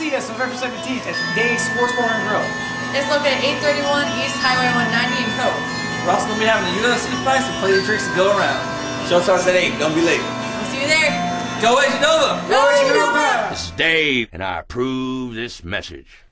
see us November 17th at Dave's Sports Bar and Grill. It's located at 831 East Highway 190 in Cove. We're also gonna be having a UFC fights and play of tricks to go around. Show starts at 8. Don't be late. We'll see you there. Go Aeganova! Go Nova! This is Dave, and I approve this message.